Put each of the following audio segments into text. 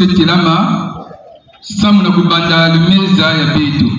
sekirama samuna kubandala meza ya bitu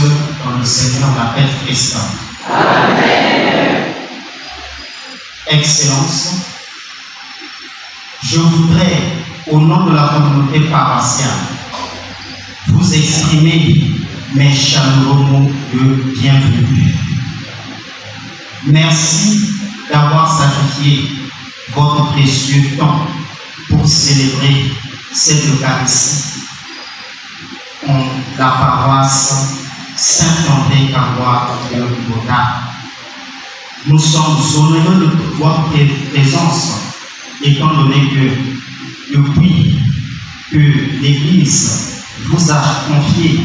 dans le Seigneur, la paix Christ. Excellence, je voudrais, au nom de la communauté paroissiale, vous exprimer mes chaleureux mots de bienvenue. Merci d'avoir sacrifié votre précieux temps pour célébrer cette Eucharistie en la paroisse Nous sommes honorés de votre présence, étant donné que depuis que l'Église vous a confié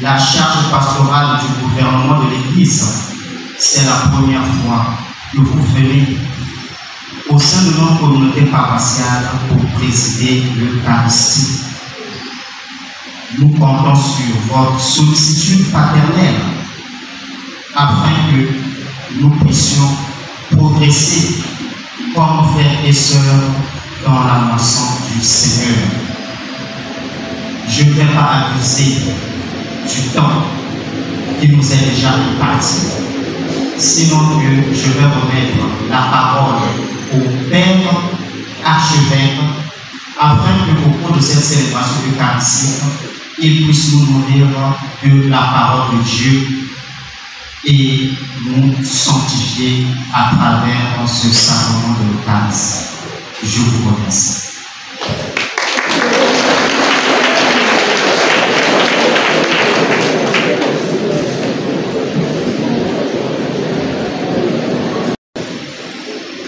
la charge pastorale du gouvernement de l'Église, c'est la première fois que vous venez au sein de notre communauté paroissiale pour présider l'Eucharistie. Nous comptons sur votre sollicitude paternelle afin que nous puissions progresser comme frères et sœurs dans la moisson du Seigneur. Je ne vais pas abuser du temps qui nous est déjà imparti. Sinon que je vais remettre la parole au Père archevêque afin que au cours de cette célébration eucharistique, il puisse nous nourrir de la parole de Dieu et nous sanctifier à travers ce sacrement de l'Eucharistie. Je vous remercie.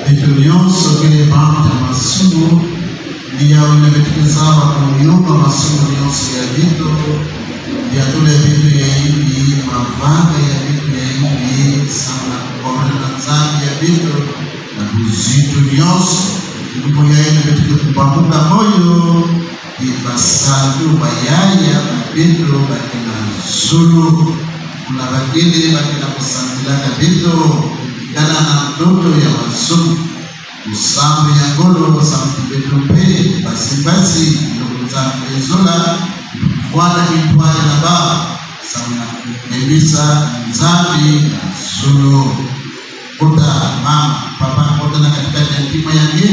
vitu vyonso vile bantu ya masumu ndiyawe vitikizaba kunyumba masumu yonse ya vitu vyatule vitu ya hivi mavanga ya vitu ya hivi sana kukomana na zambi ya vitu na vizitu vyonso ndipo yaene vitike kupamuka moyo ivasandu bayaya vitu bakina zulu kuna bakili bakina kusantilaka vitu kana na ndoto ya wazungu usambe ya ngolo samtibetompe basi basi ndokuzaezola bwana itwaye na baba sana kuembisa nzambi na zulu kuta mama papa kuta na katikati ya tima yange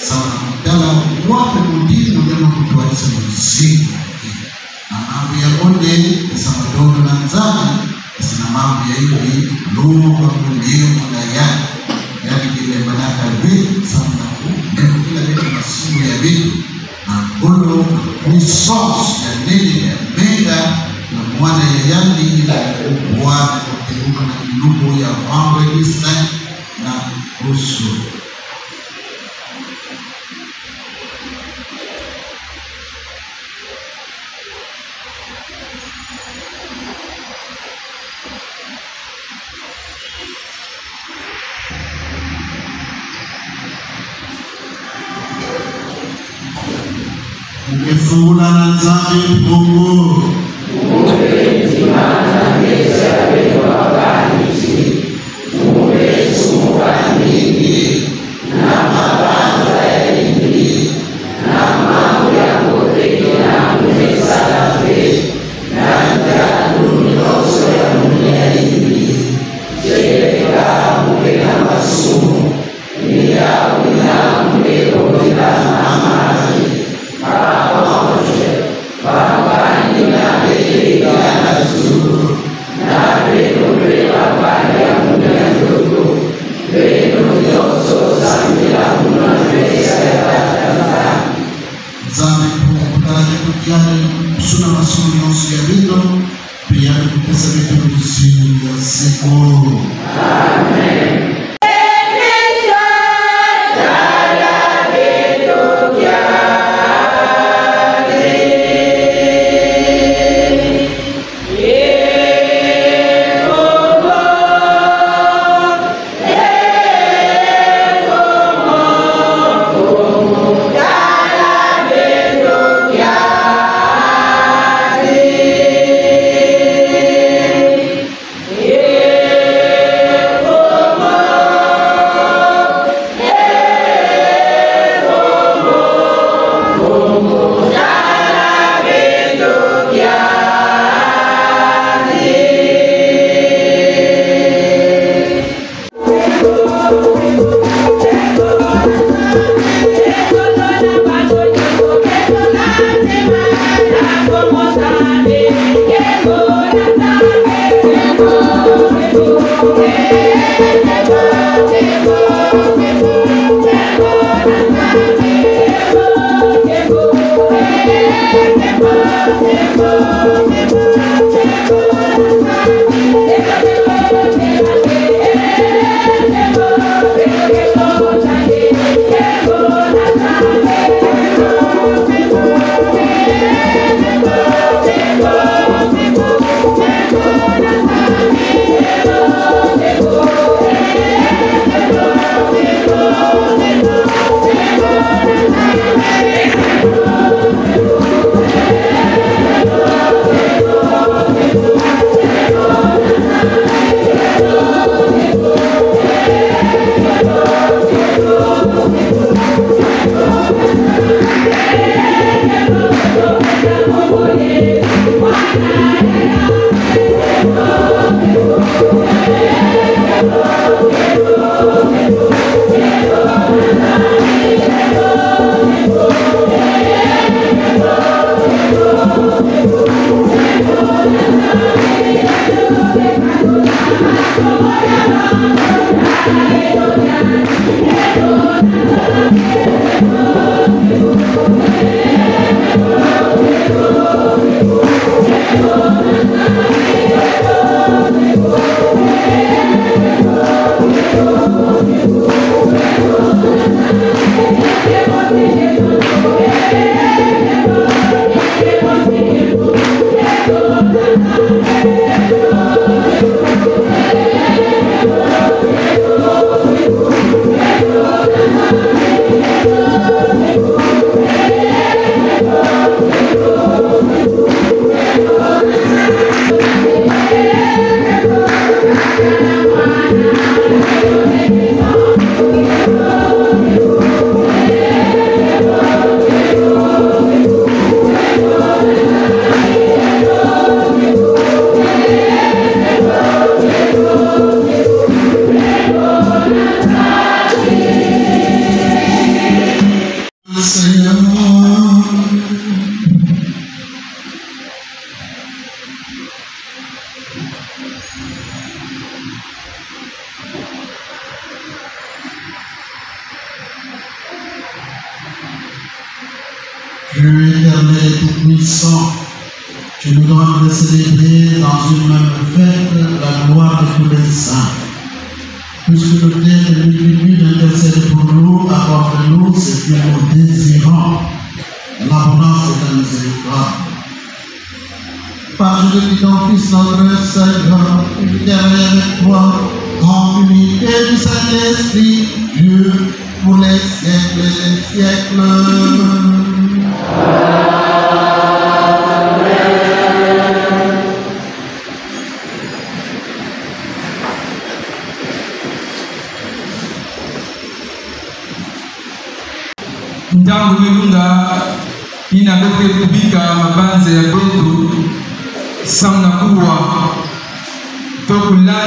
sawa na mtala wote mudini mudema kutwalisa mzigo na mambo ya onde sama dondo na nzambi sina mambo ya hivi lugha kulimu na yani yani kile manaka vitu sana ndio kila kitu masimu ya vitu na ngolo ni source ya nini ya mega na mwana ya yani ila bwana kwa kiruka na kilugo ya mambo ya kisa na usu ukifungula na nzambi mpungu Dieu éternel tout-puissant, tu nous donnes de célébrer dans une même fête la gloire de tous les saints. Puisque le Père multiplie d'intercéder pour nous, accorde-nous ce que nous désirons, l'abondance de ta miséricorde. Par Jésus ton Fils, notre Seigneur, éternel avec toi, en unité du Saint-Esprit, Dieu, pour les siècles et les siècles.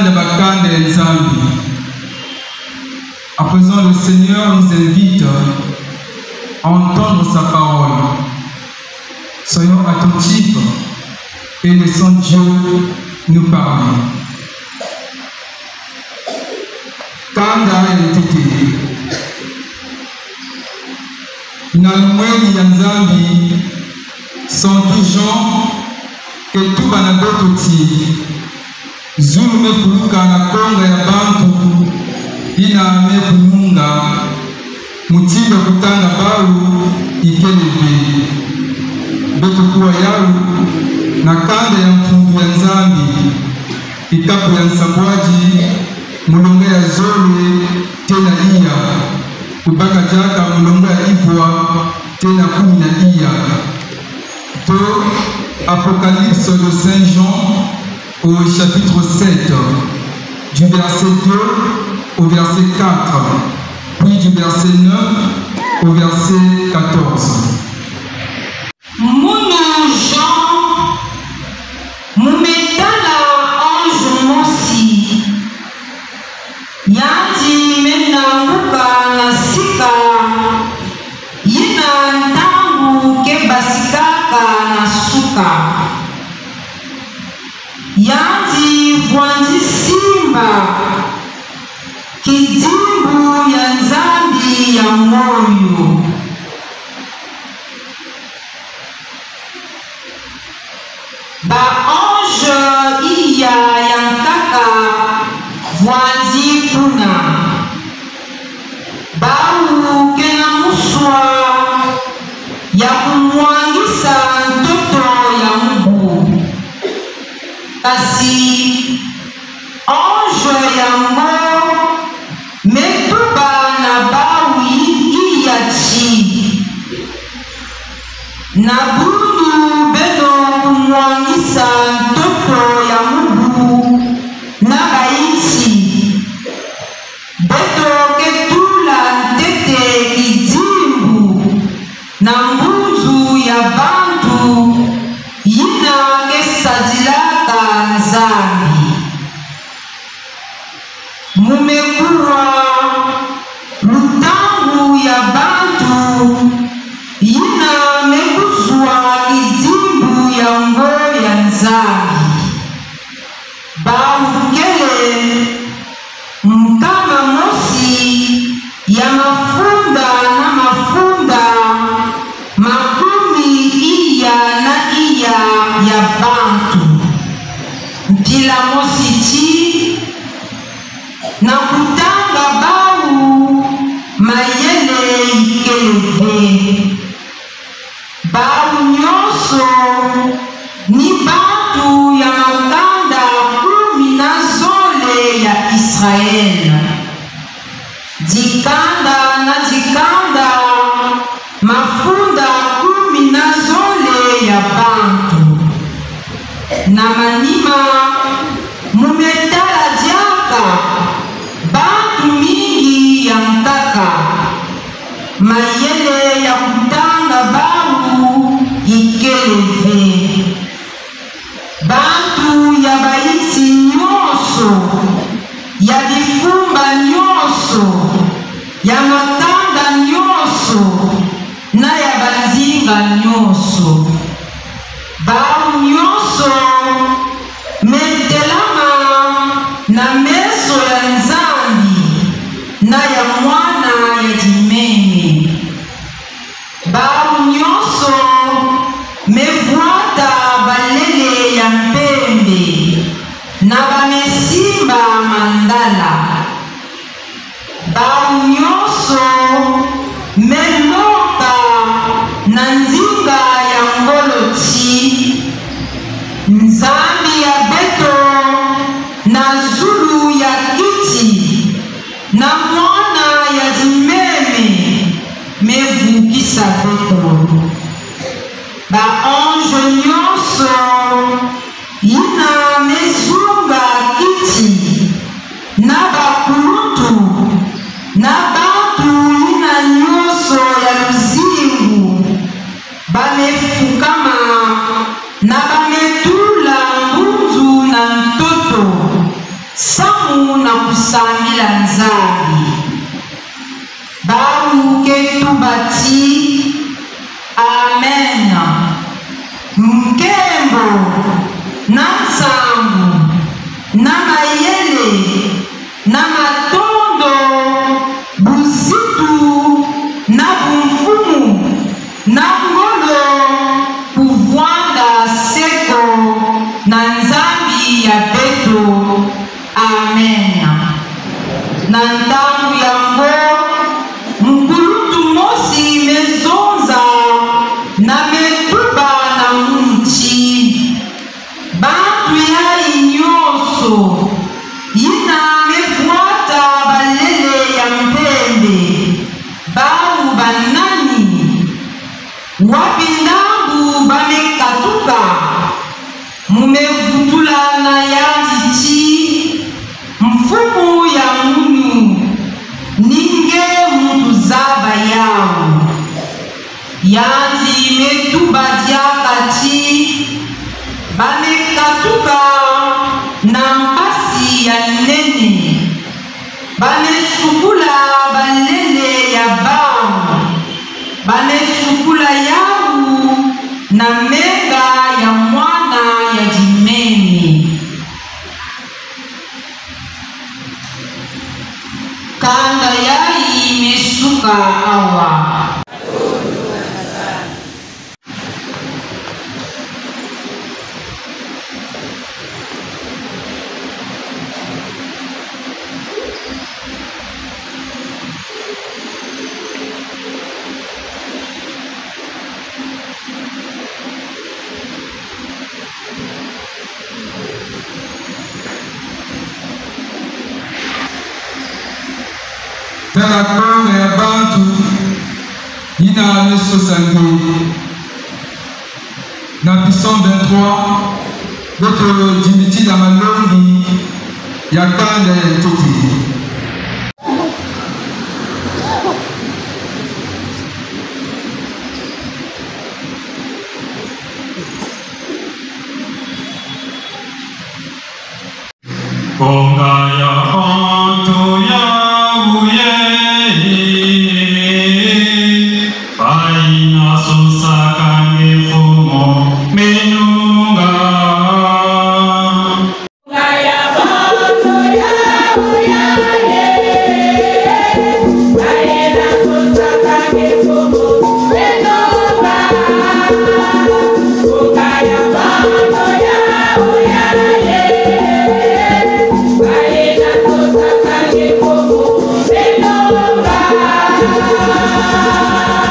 Kulanda bakanda ya nzambi à présent le seigneur nous invite à entendre sa parole. Soyons attentifs et laissons dieu nous parler. Kanda ya etete na lumweni ya nzambi sont toujours ke tuba na beto zulu mekuluka na konga ya bantu ina mekulunga mutimba kutanga balu ikelebe beto kuwa yalu na kanda ya mfungu ya nzambi. Ikapu ya nsambwaji mulonga ya zole tena iya. Kubaka jaka mulonga ya ivwa tena kumi na iya. To apokalipso de saint jean au chapitre 7 du verset 2 au verset 4 puis du verset 9 au verset 14 yandi vwandi simba. Kidimbu ya nzambi ya moyo. Baange iya ya nkaka kasi ange yango metuba na bawi iya ci na bundu bati amen. Nkembo na nsanvu na mayele na mat balingatuka na mpasi ya nene banesukula banene ya bamu banesukula yawu na mega ya mwana ya jimeni. Kanda yai imesuka awa. da kwan na ya ba tu yina ne so sanko na pisson 23 notre dimiti na malongi ya kwan na ya toki ah.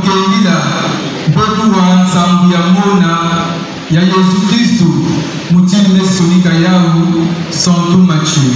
mukeilila boduwa nsambu ya mona ya yesu kristu muti mesonika yawu santu mathieu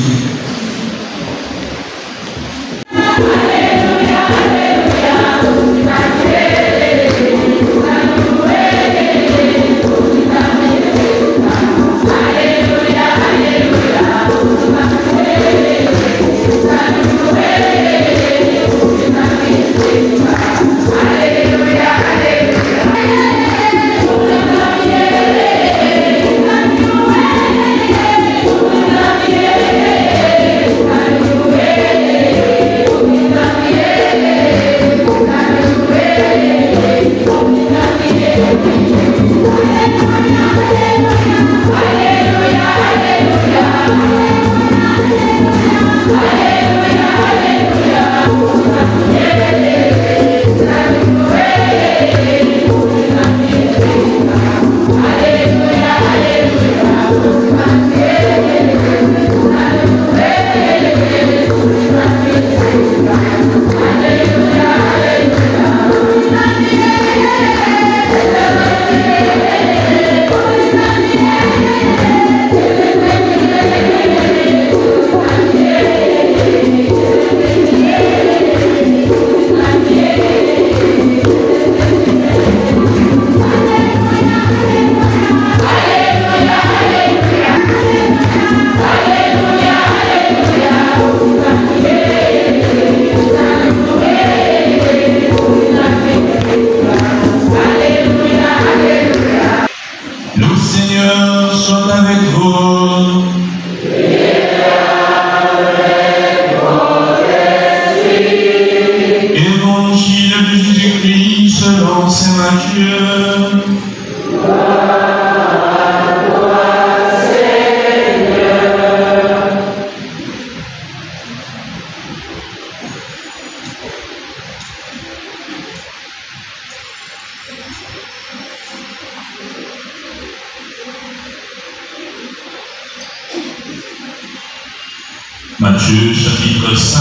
Matthieu chapitre 5,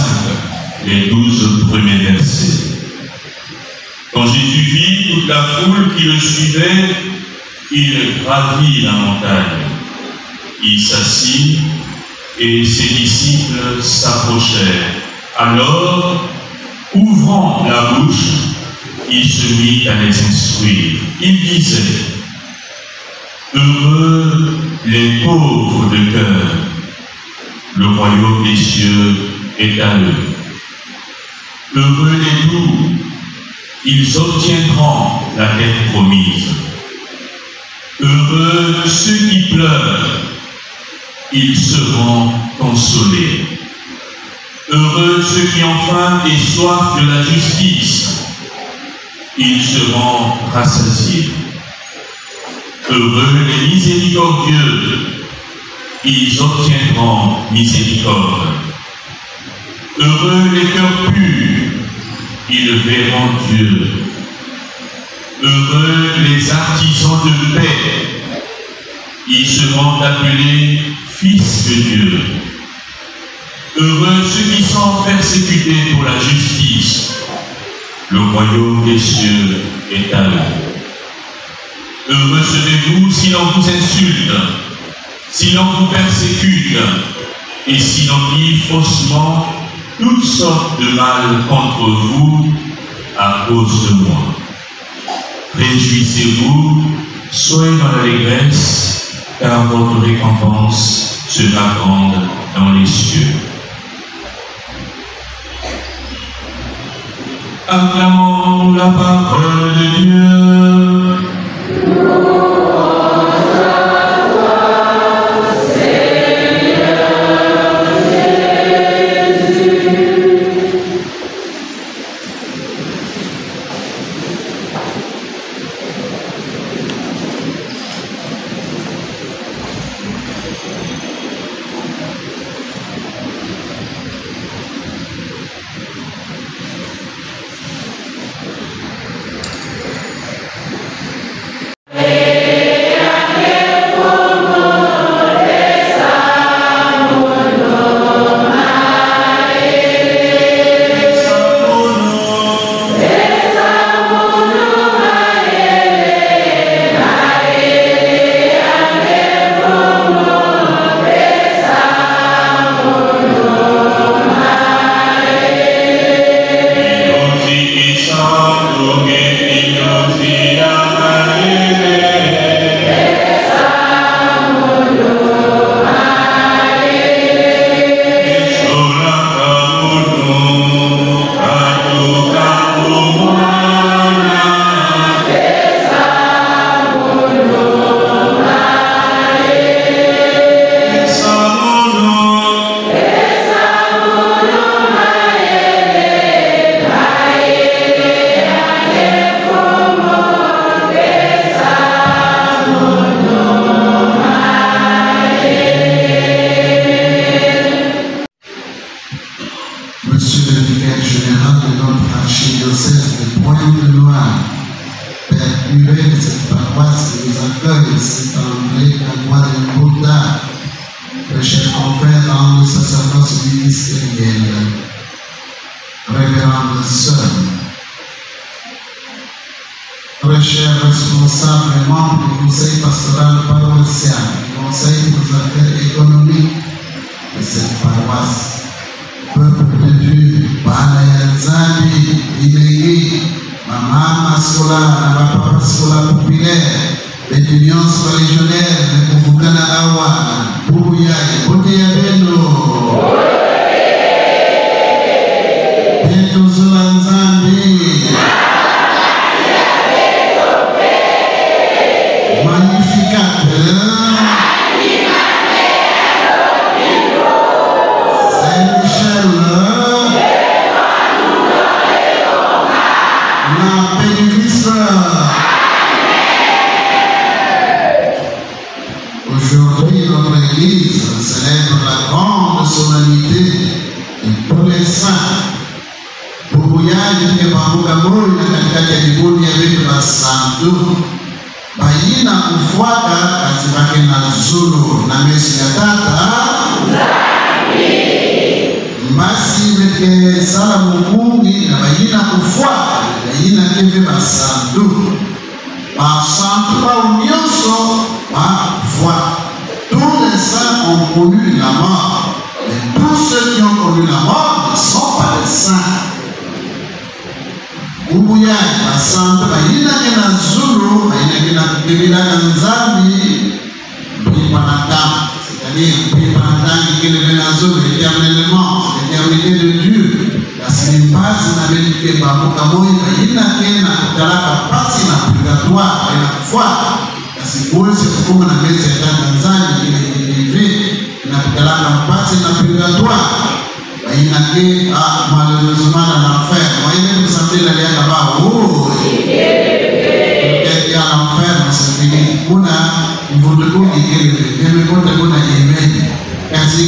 les douze premiers versets. Quand Jésus vit toute la foule qui le suivait, il gravit la montagne. Il s'assit et ses disciples s'approchèrent. Alors, ouvrant la bouche, il se mit à les instruire. Il disait, Heureux les pauvres de cœur, le royaume des cieux est à eux. Heureux les doux, ils obtiendront la terre promise. Heureux ceux qui pleurent, ils seront consolés. Heureux ceux qui ont faim et soif de la justice, ils seront rassasiés. Heureux les miséricordieux, ils obtiendront miséricorde. Heureux les cœurs purs, ils verront Dieu. Heureux les artisans de paix, ils seront appelés fils de Dieu. Heureux ceux qui sont persécutés pour la justice, le royaume des cieux est à eux. Heureux serez-vous si l'on vous insulte, si l'on vous persécute, et si l'on dit faussement toutes sortes de mal contre vous à cause de moi. Réjouissez-vous, soyez dans l'allégresse, car votre récompense sera grande dans les cieux. Acclamons la parole de Dieu.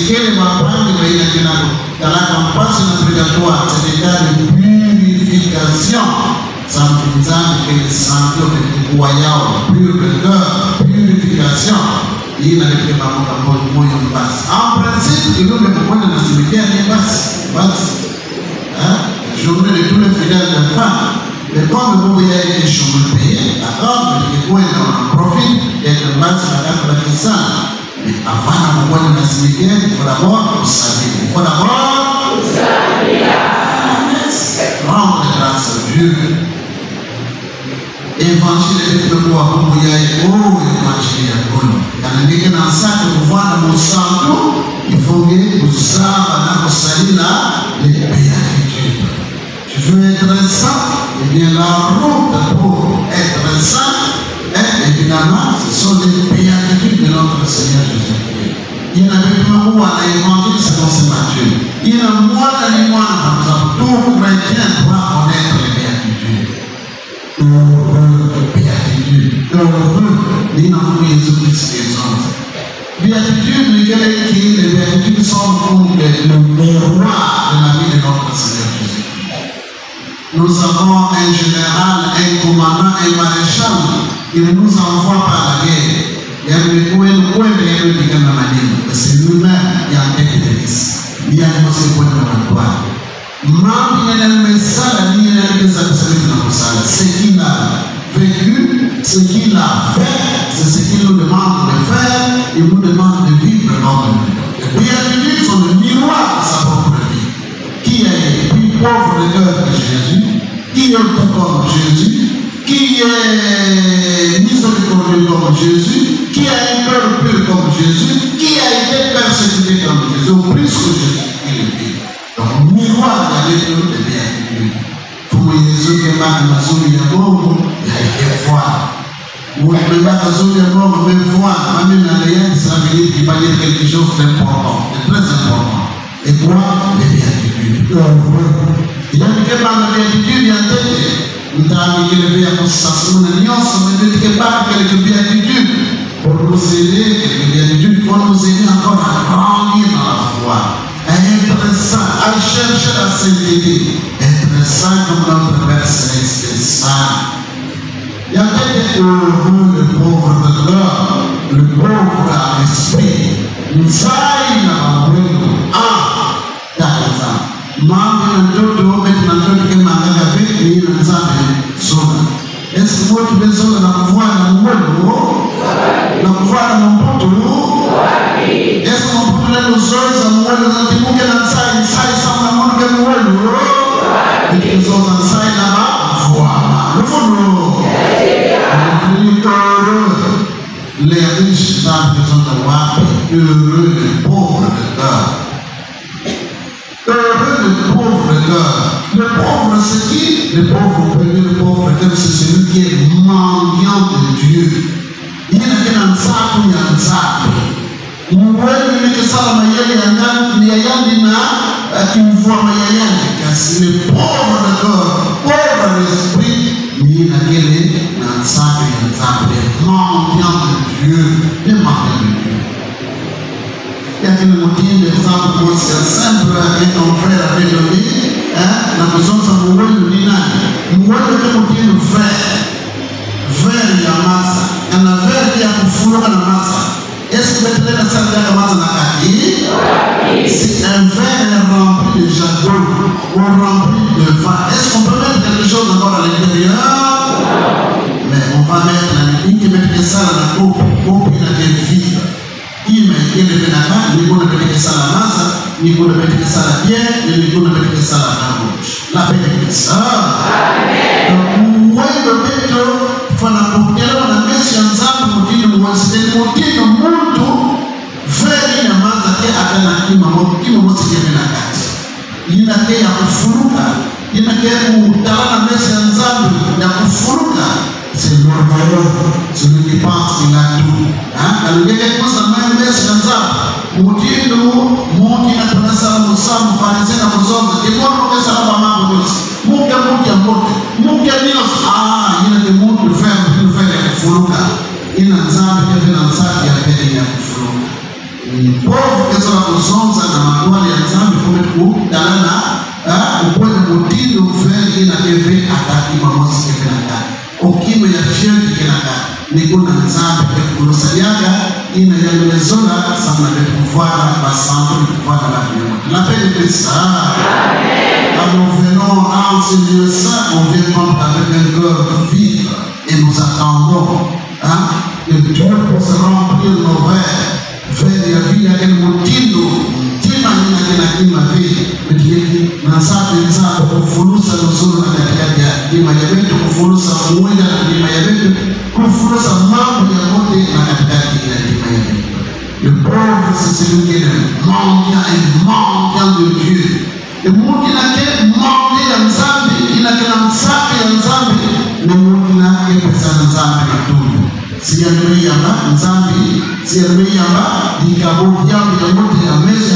Kasi ikele mapangi baina kina talaka mpasi na purgatoire c'est l'état de purification. Za mpinzani kele santo kuwa yao purification. En principe basi basi hein? Journée de tous les fidèles de fin mais comme Mungu yeye ni shughuli pekee akawa ilikuwa ina profit d'être basi na kaka la kisana mais avant de kukwenda na cimetière il faut d'abord usafi il faut d'abord rendre grâce à Dieu évangile ekulokuwa mungu yaye oyo évangile ya kono kanandike na nsaka kuvana musantu ifonge kuzaba na kusalila les béatitudes tu veux être saint eh bien la route pour être saint eh, évidemment ce sont les béatitudes de notre Seigneur Jésus-Christ. Inabidi kuwa na évangile selon Saint Matthieu ina mwana ni mwana par exemple tout chrétien doit connaître les béatitudes heureux de béatitude, heureux l'innocent Jésus-Christ. Des hommes. Béatitude, les béatitudes sont comme le miroir de la vie de notre Seigneur Jésus. Nous avons un général, un commandant, un maréchal qui nous envoie par la guerre. yamekuwenu kwenda yanayopigana maneno basi lui-même ya tête de liste yanose kwenda wanatwaa mambo yanayomesala ni yanaweza kusemeka na kusala ce qu'il a vécu ce qu'il a fait c'est ce qu'il nous demande de faire il nous demande de vivre vie les béatitudes sont le miroir de sa propre vie. Qui est plus pauvre de cœur que Jésus? Qui est tout comme Jésus? Qui est miséricordieux comme Jésus, qui a un cœur pur comme Jésus, qui a été persécuté comme Jésus, au plus que Jésus le. Donc, miroir de béatitude. Pour Yesu kebaka mazuri ya Mungu yaikefuata. Ukibeba mazuri ya Mungu umefuata, mami dire qu'il va dire quelque chose d'important, de très important. Et quoi Les. Il a dit que dans la béatitude, il y a tête. ntaamikelevea kusasuna quelques pour nous aider quelques béatitudes pour nous aider encore à grandir dans la foi à à chercher sainteté être saint comme notre Père Céleste est saint il y a peut-être heureux le pauvre de cœur le pauvre à l'esprit nzai na mawendo ah mambo na mtoto wetu na mtoto kama angalia vipi ni na nzambe soma esi mwe tumezona na kuvua na mwendo na kuvua na mpoto esi mpoto na nuzoeza mwendo na timuke na ya yandi na akimvua mayayani kasi. Le pauvre de cœur, pauvre d'esprit, ni na kele na nsaku ya les mendiants de Dieu, les mendiants de Dieu. lakini mutindo zangu moja sempre ita ofera vile ni eh na kuzonza mwenu ni nani? Mwenu ni mutindo frère frère ya masa. Na frère ya kufuruka na masa est-ce que maintenant la salle de la commence à Kaki Si un verre est rempli de jadot ou rempli de vin, est-ce qu'on peut mettre quelque chose encore à l'intérieur? Mais on va mettre la ligne qui met ça dans la coupe, coupe qui est vide. Il met qui est le pénama, il peut mettre ça à la masse, il peut mettre ça à la pierre, il peut mettre ça à la gauche. La paix est ça. Donc, vous voyez le il faut la porter dans la main sur mimi mwanzi nimwakeka mtu veli na maza ke akana kima mkimo mwanzi yake na kati ina ke ya kufuruka ina ke kutalana mesa nzambi na kufuruka semorbayo sunilipasi na tu? Ha? Alingeke kosa mwe mesa nzambi. Mutindo mungi na tunasa musamu fanisena muzonga kimoro pesa kwa mambo yote muke muke muke muke ni ah ina ke mutu vema vema kufuruka ina nzambi eve na nzambi yapene ya kufuluma mpovu kezola kuzonza na madwali ya nzambi fume kudala na mutindo mfere ina na ya ina yalilezola sana vekuvwala basantu vekuvwala babiwa napende pesa Car nous venons en ce on vient comme avec un cœur vivre et nous attendons ha? Nilichopo salama pia novaya vya vya ni mutindo tima nina kina kima vile mitiyeki na sabi nsato kufurusa nusuru na katikati ya kima ya wetu kufurusa muwenda na kima ya wetu kufurusa mambo ya mote na katikati ya kima ya wetu Le pauvre, c'est celui qui est manque, il manque de Dieu. Et moi qui n'a qu'à manquer la msabi, il n'a qu'à la msabi, si elle me yama, nzambi, si elle me yama, dikabo, diam, diamo, diamese,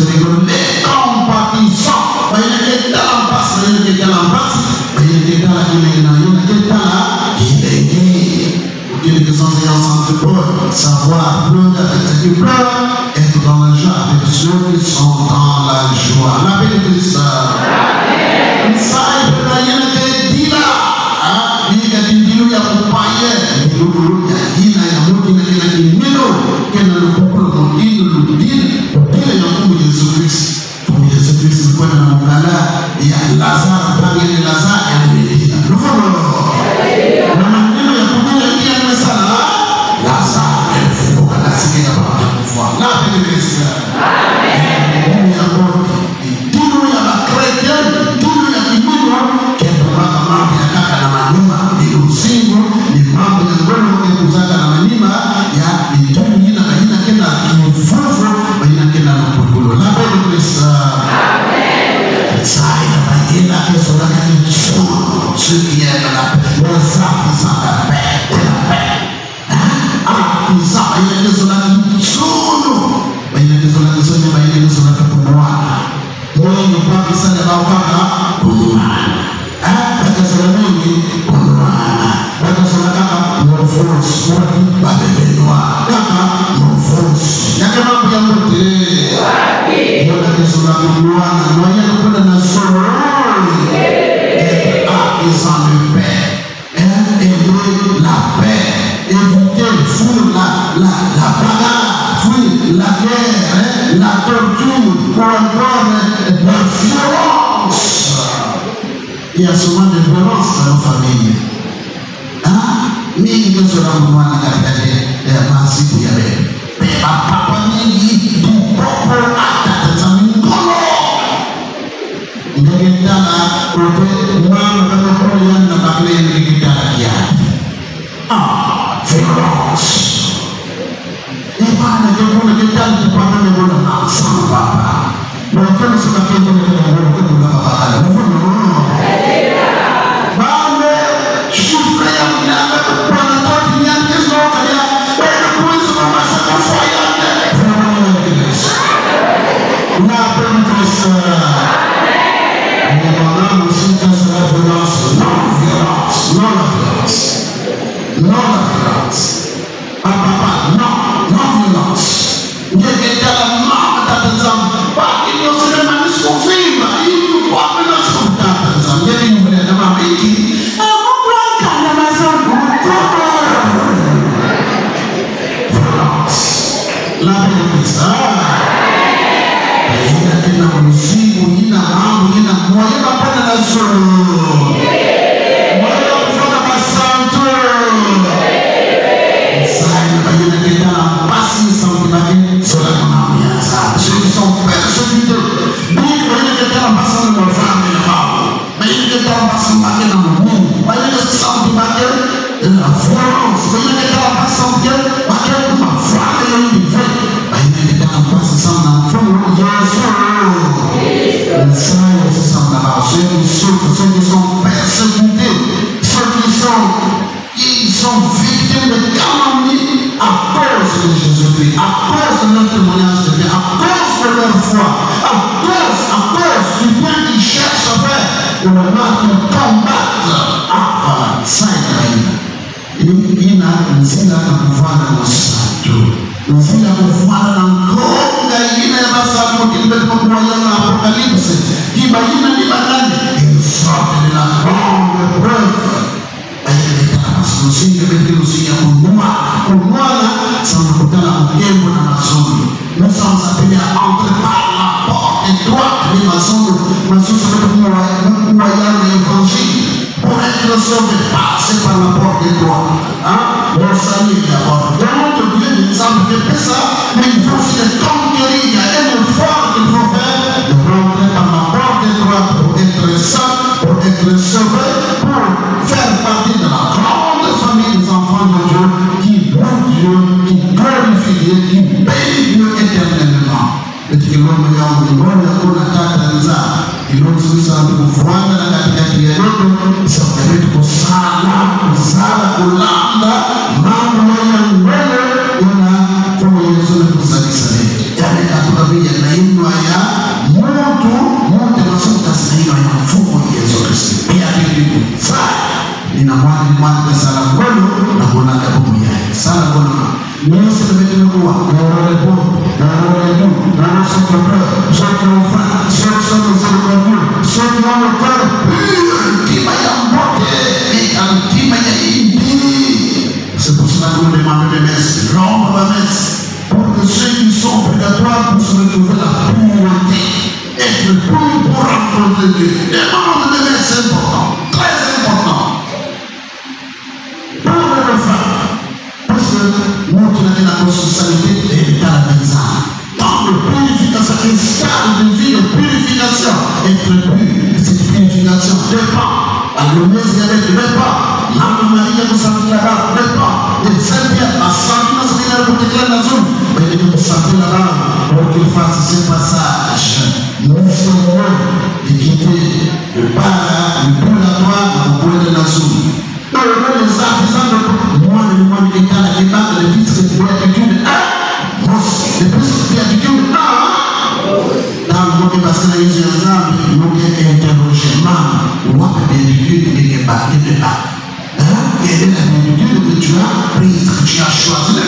sénégalais compatissant. Bayinaki etala mpasi bayinaki etala mpasi bayinaki etala elei na yo naki etala elenge okendeke sans ayant centre pour savoir bleu passage, nous ferons de quitter le para, le purgatoire, au point de la souris. Dans le monde des artisans, moi, le ah! monde des cas, la débat, le vice, c'est pour la culture. Ah, c'est plus la culture. Dans le monde des passés, les gens, nous avons interrogé, mais, moi, bien sûr, il est parti de là. Quelle est la méthode que tu as prise, que tu as choisie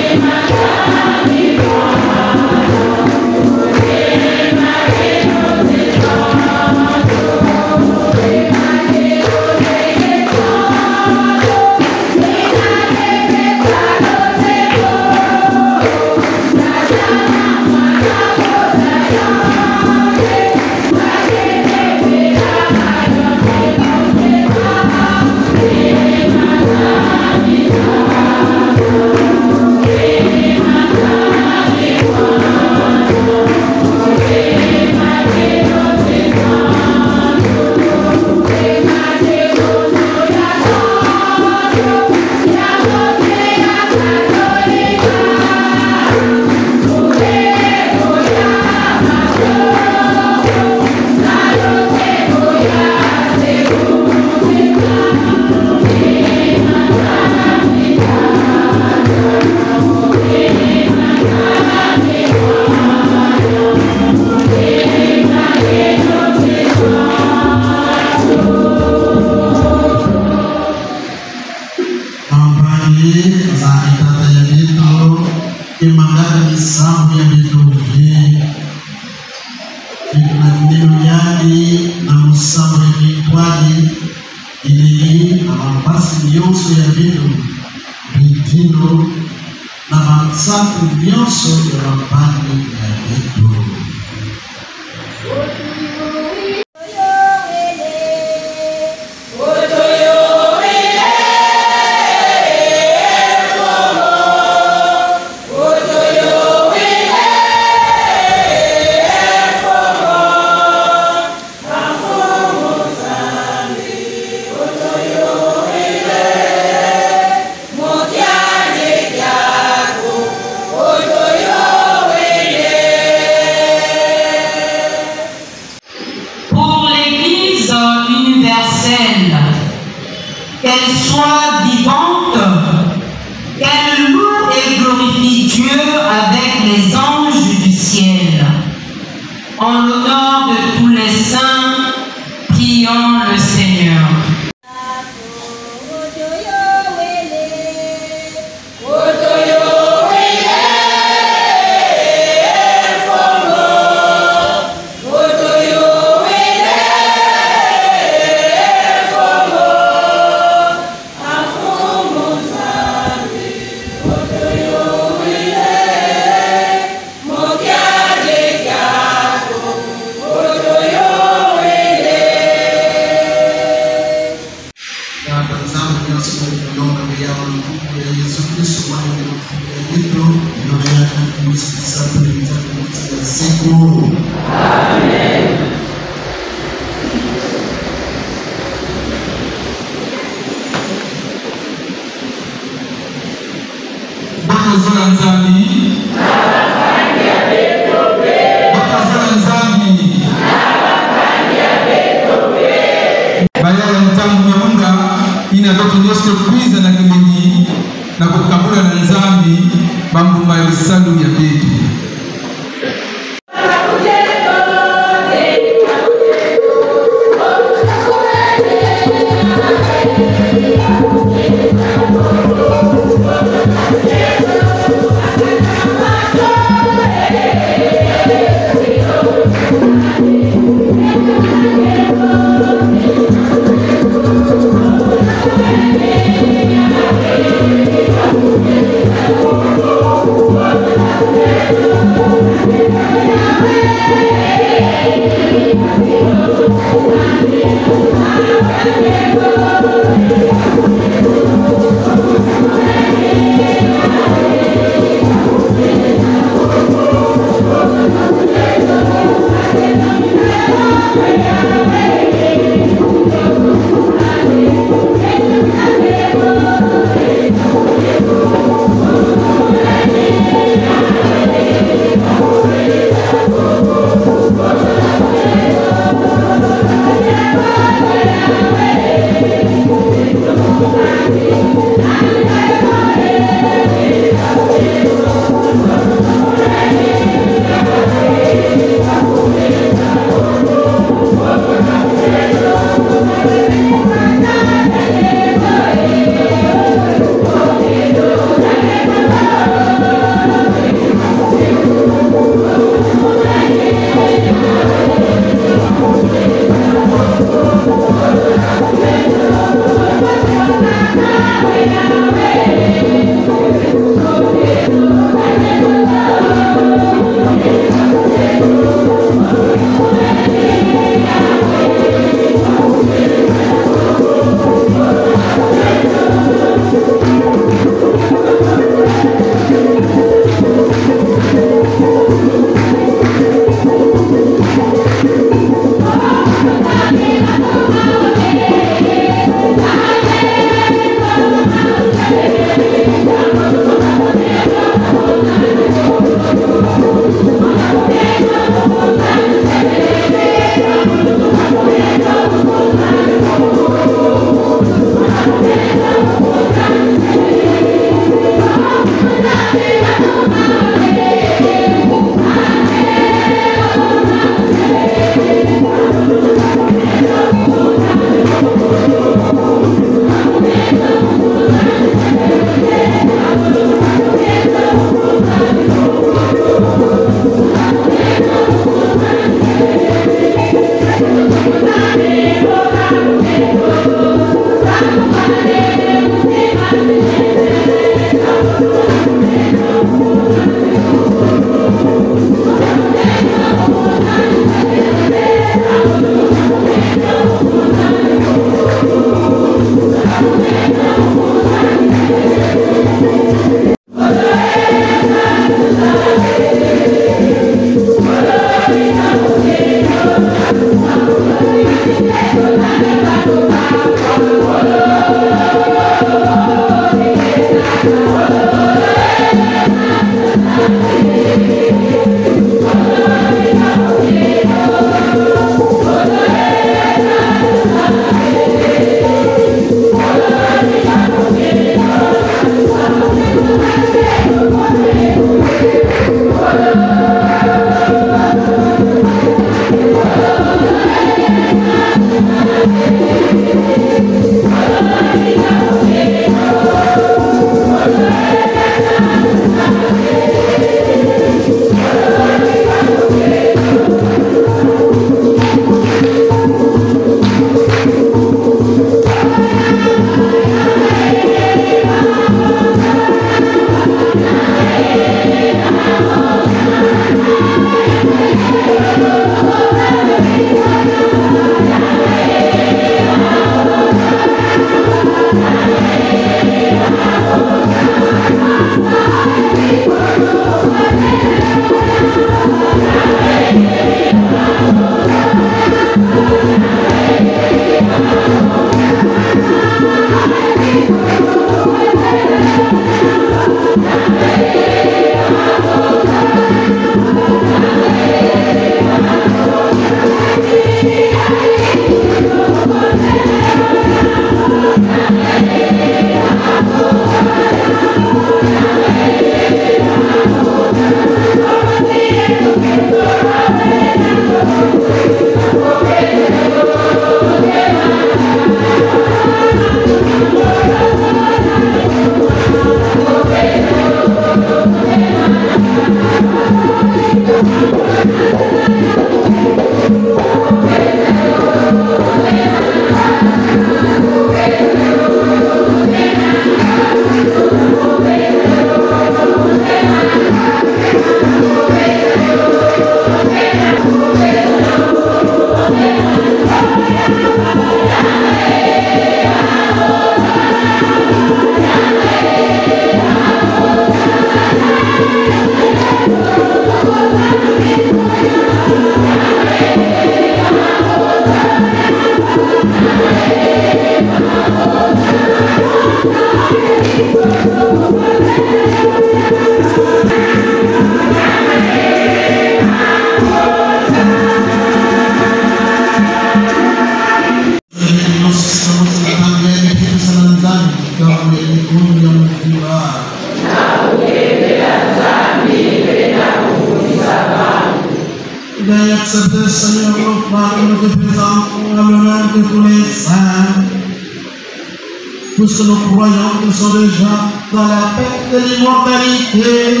nous croyons qu'ils sont déjà dans la paix de l'immortalité.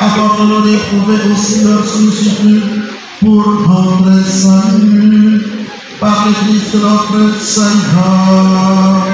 Accorde-nous d'éprouver aussi leur souci pour notre salut. Par le Christ notre Seigneur.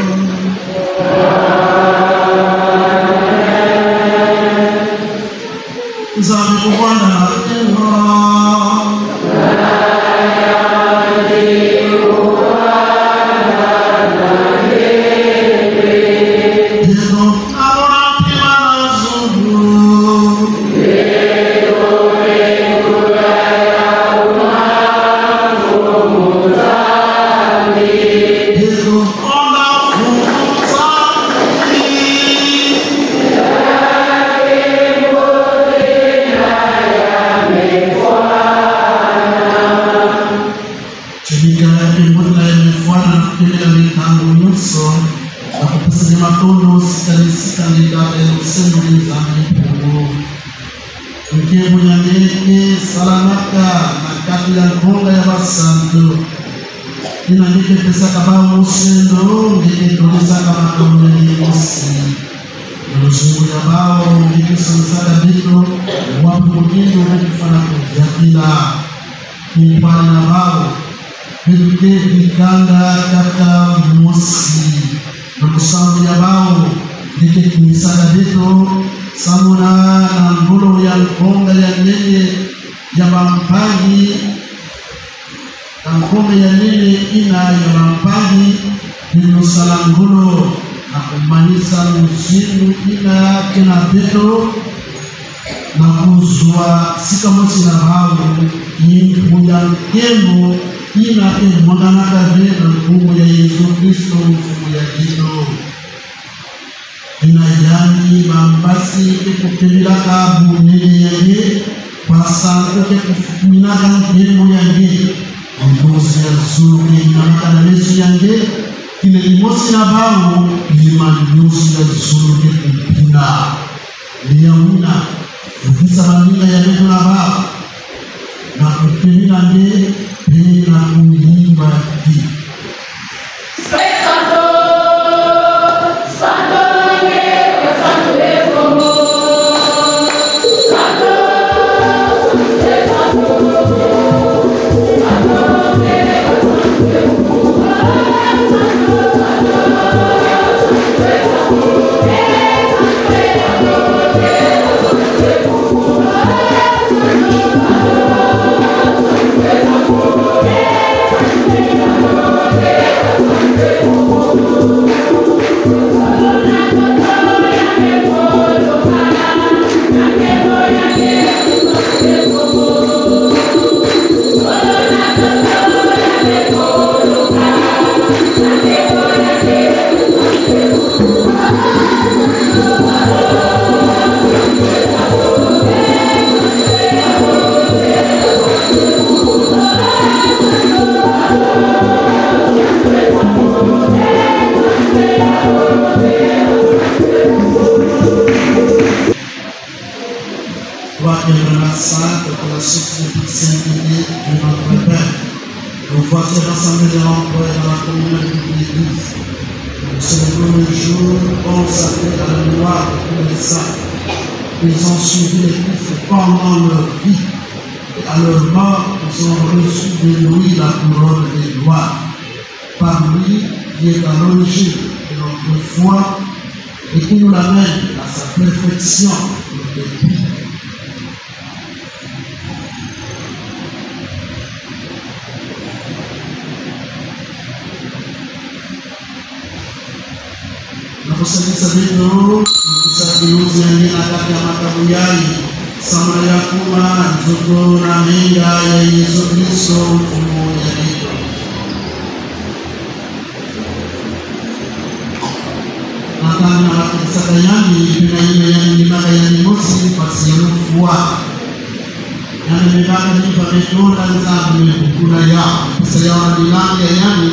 yameshuhuda nzambi kuna ya sayawanadilange yani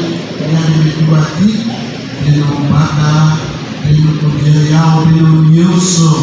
yanimekubati lino mpaka lino kujia yao lino nyuso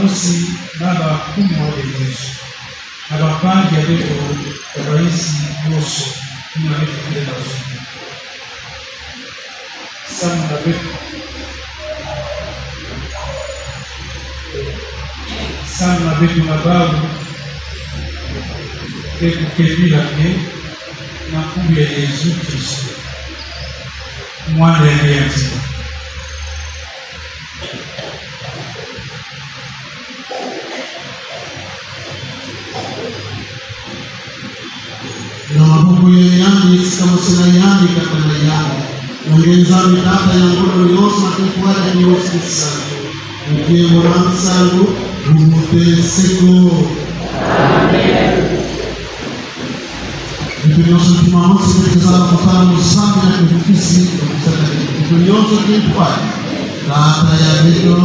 Jumamosi baba kumi wa Yesu abapangi ya veto ya rais Boso kuna veto kile na zungu sana na veto sana na veto na babu veto kebila ke na kubi ya Yesu Kristo. Mwana ya Yesu. sinaiandika kanai yako ongezani tata yangolo yose akikwada de ukiemoransangu umuteseko Ipinyoso Jumamosi tulitazama mfano sana ya kufisi Ipinyoso kimpwa Tata ya Bito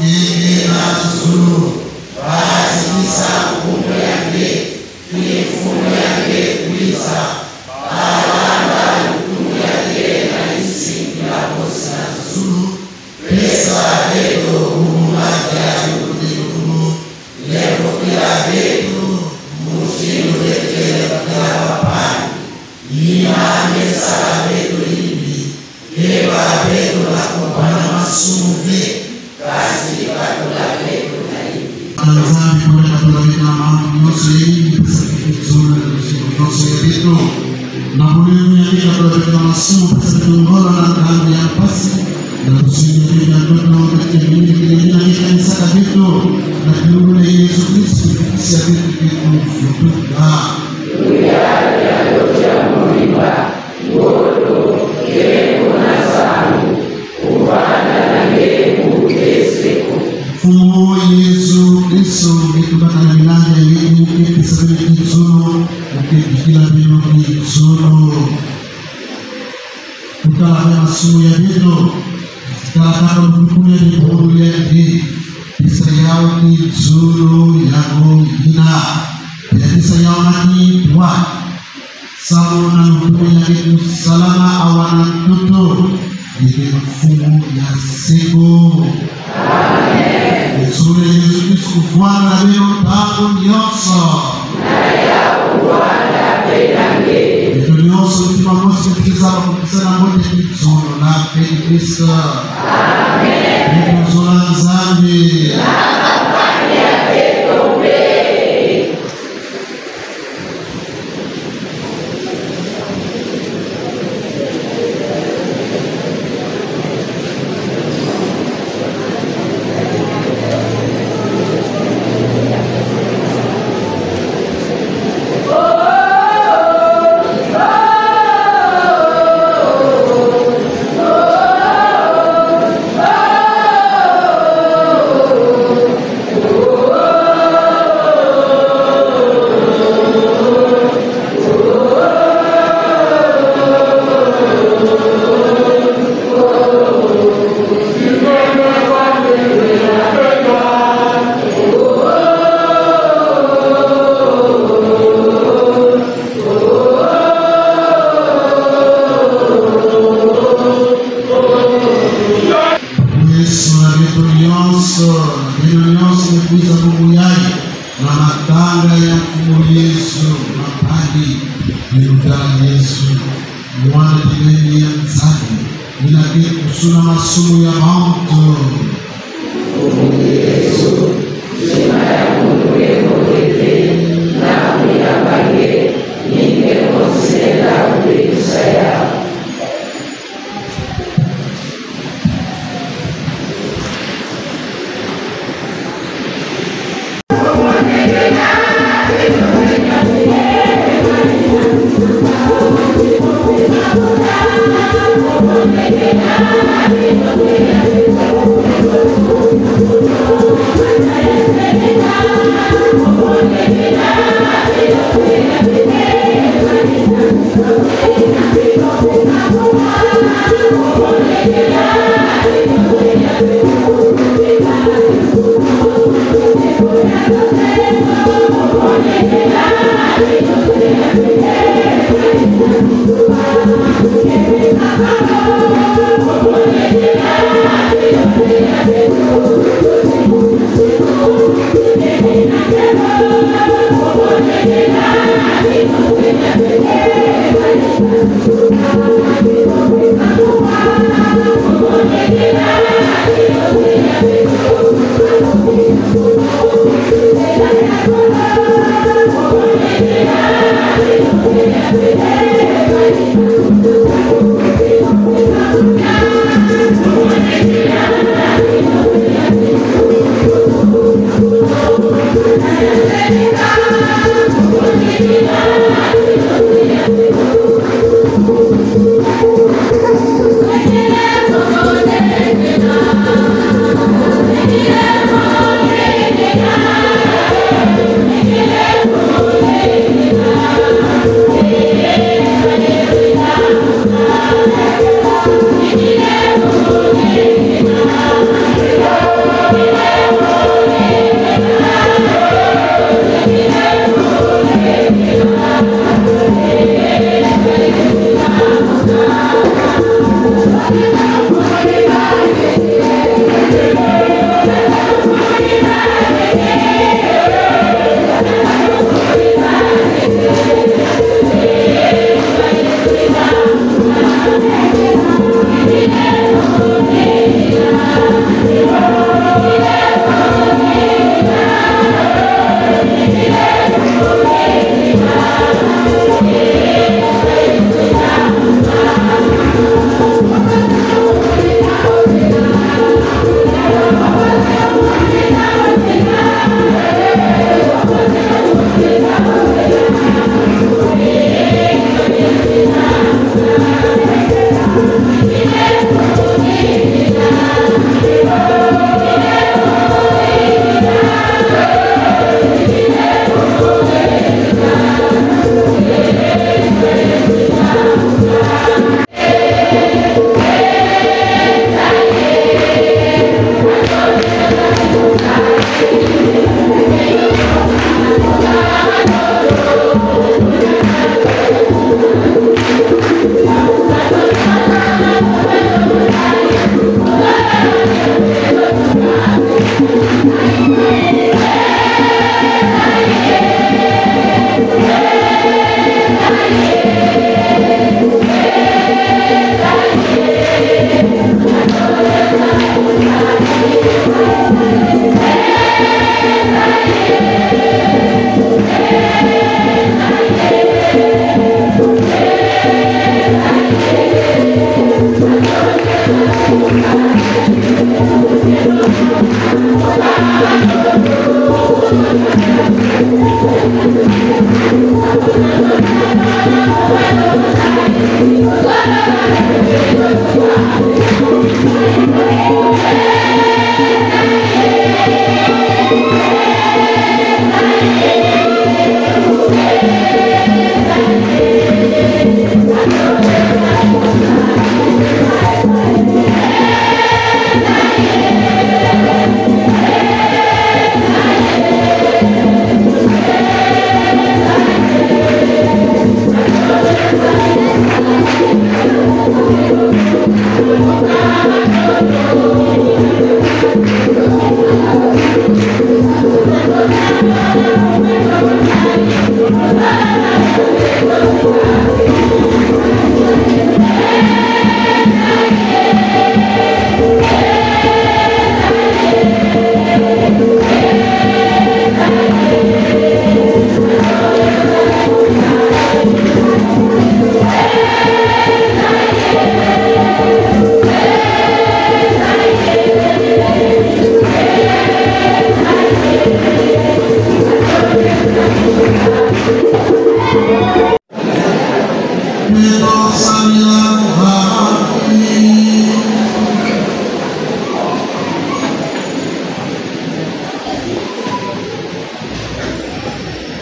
Ngege na suru Basi Que kumbe yake Kulifunga yake kulisa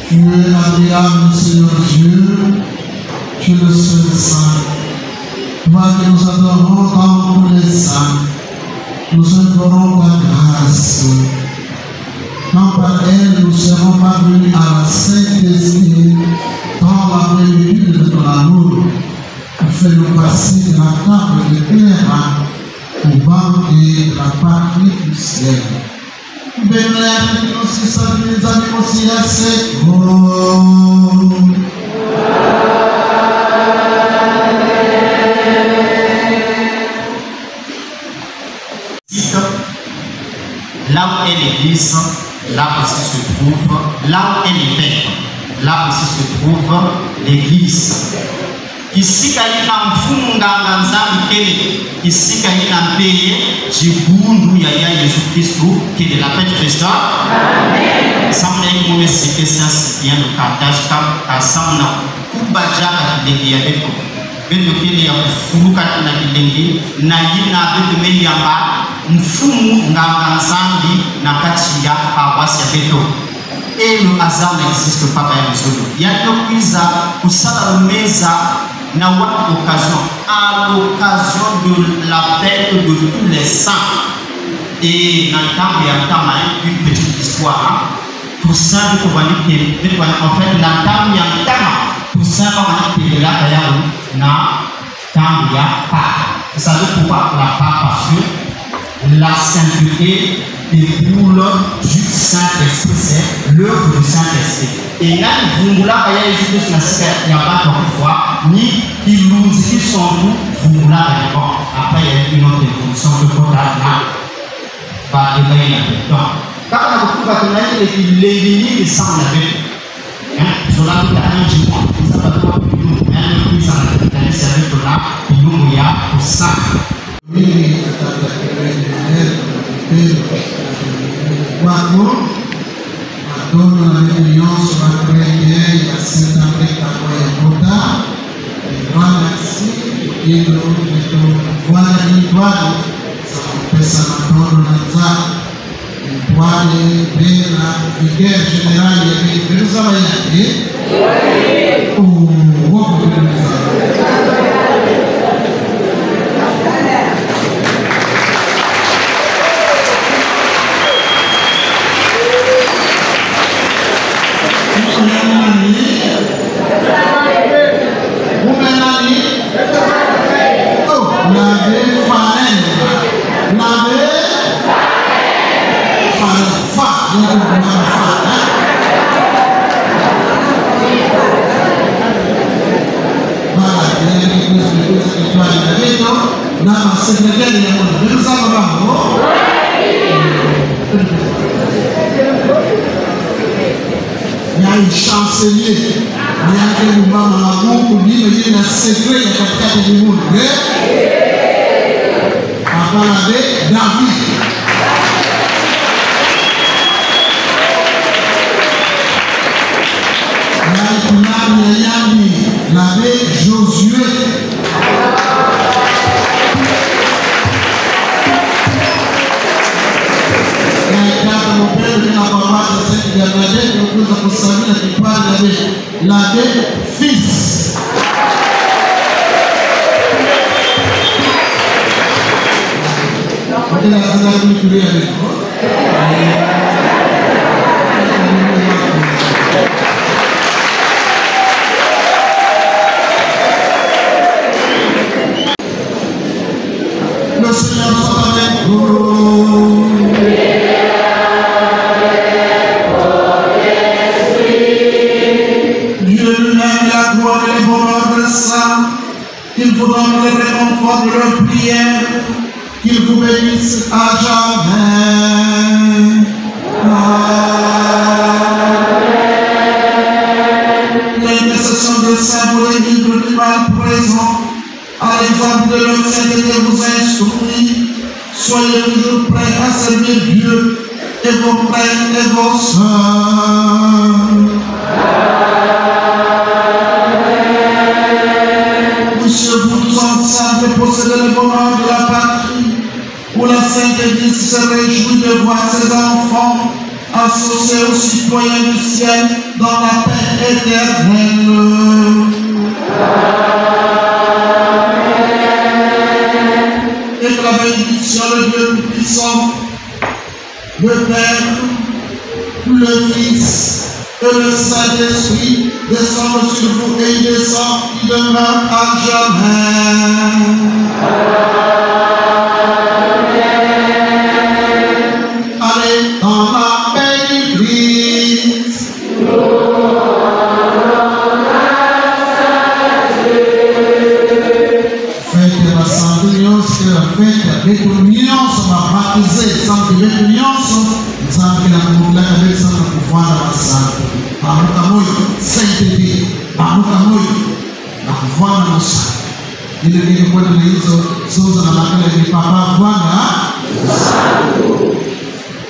Tu es agréable, Seigneur Dieu, Là où est l'église, là aussi se trouve, là où est l'évêque, là aussi se trouve l'église. Kisika ina mfumu nganga nzambi kele kisika ina mpeye jibundu ya ya yesu kristu kele la paix de christ samna yi mome sike siansi bien de partage kam kasamna kubajaka kilengi ya beto bendo kele ya kufuluka na kilengi na yina beto meli yamba mfumu nganga nzambi na kati ya pawasi ya beto elo aza n'existe pas ya mizolo yaliyokwiza kusala meza à l'occasion de la fête de tous les saints. Et na ntambo ya ntama une petite histoire tosangi kovanike en fait na ntambo ya ntama tosanga vanipelelaka yango na ntambo ya paka vous savez pourquoi? La pâque parce que la sainteté découle du Saint-Esprit, c'est l'œuvre du Saint-Esprit. Et là, vungulaka ya Yesu Kristo na sika ya watu wa ni kilunzi kisongu vungulaka yako. Après, il y a une autre évolution que kota na baadilai na beton. Kama na kukumba kuna ile kilengi nyingi sana na. Eh, kwa kwa la kidumu ya kuendelea wako madono na mimi nyonso bakreye ya Saint Afrique kwa ya Kota Bwana si ilo nito Bwana ni Bwana sa pesa madono na za Bwana bena viger general ya Biblia yake oh Верный vanga no sangue. Ile vile kwetu na hizo zonzo na makala ni papa vanga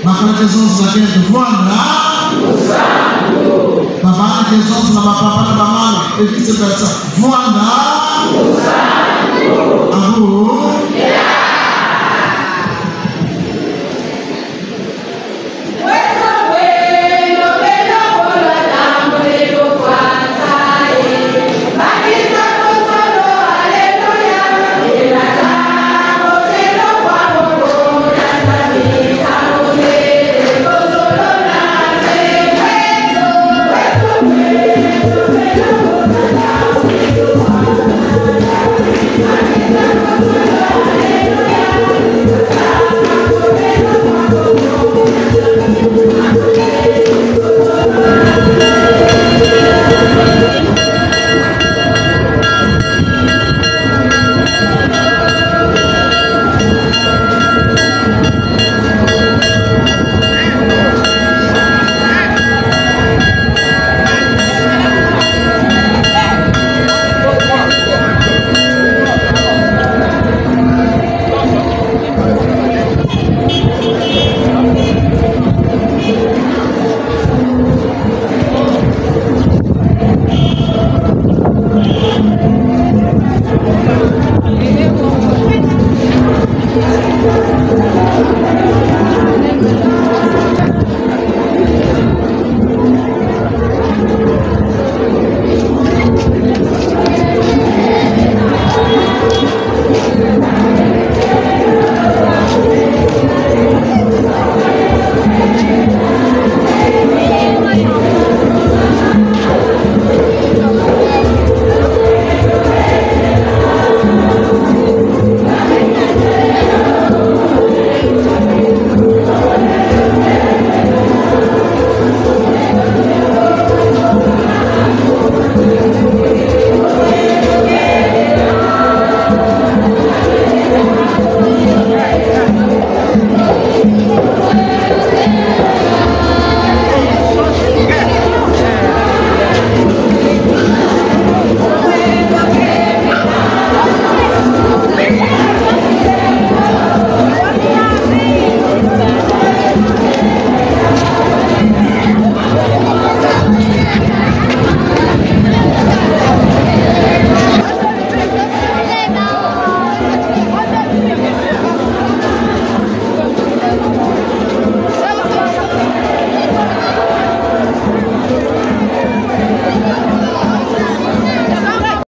makala ke zonzo za ketu vanga babana ke zonzo na mapapa na mamana evise kabisa vanga abu yeah.